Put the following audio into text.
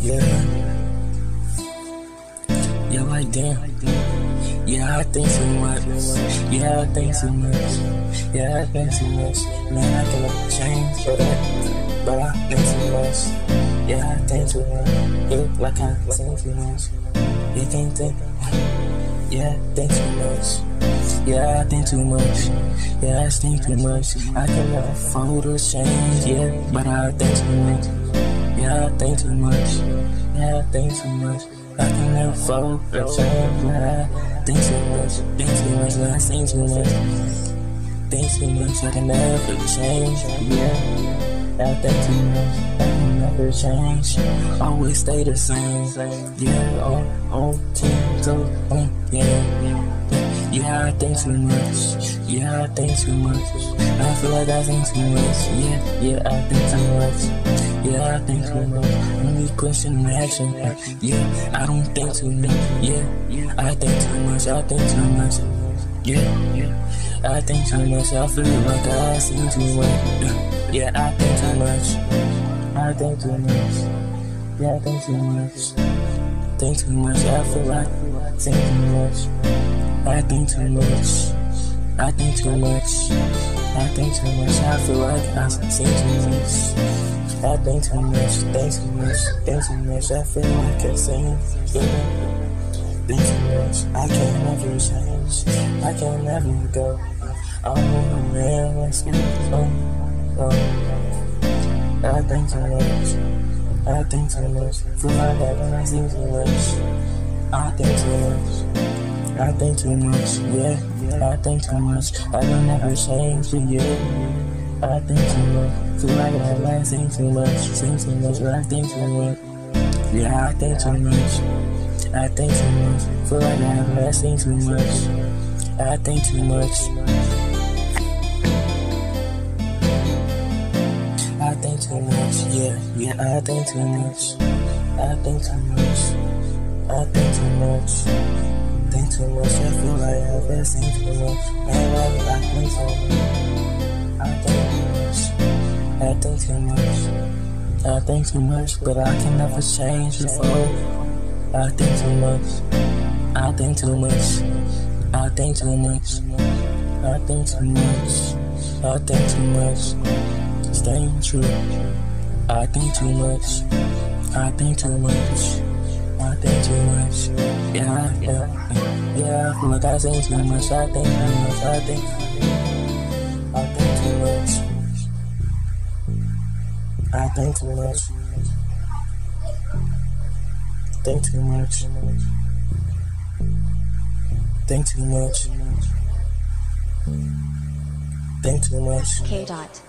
Yeah. Yeah, like damn. Yeah, I think too much. Yeah, I think too much. Yeah, I think too much. Man, I can never change for that. But I think too much. Yeah, I think too much. Yeah, like I think too much. You can't think. Yeah, think too much. Yeah, I think too much. Yeah, I think too much. I can never afford to change. Yeah, but I think too much. Yeah, I think too much. Yeah, I think too much. I can never to change. But I think too much. Think too much. I think too much. Think too much. I can never change. Yeah, I think too much. Never change. Always stay the same. Yeah, on on ten toes. On yeah. Yeah, I think too much. Yeah, I think too much. I feel like I think too much. Yeah, yeah, I think too much. Yeah, I think too much. Only question and action. Yeah, I don't think too much. Yeah, I think too much. I think too much. Yeah, I think too much. I feel like I think too much. Yeah, I think too much. I think too much. Yeah, I think too much. Think too much. I feel like I think too much. I think too much. I think too much. I think too much. I feel like I think too much. I think too much. Think too much. Think too much. I feel like I sing. Think too much. I can't never change. I can never go. I'm a man. Let's get on. Oh. I think too much. I think too much. Feel like I'm think too much. I think too much. I think too much, yeah. I think too much. I don't ever change for you. I think too much. Feel like I like think too much. Think too much, but I think too much. Yeah, I think too much. I think too much. Feel like I think too much. I think too much. I think too much, yeah, yeah, I think too much. I think too much. I think too much think too much. I feel like I've been seen too much. Man, I think too much. I think too much. I think too much. I think too much, but I can never change the flow. I think too much. I think too much. I think too much. I think too much. I think too much. Staying true. I think too much. I think too much. I think too much. Yeah, yeah. Yeah, look, I think too much. I think too much. I think. I think too much. I think too much. Think too much. Think too much. Think too much. K dot.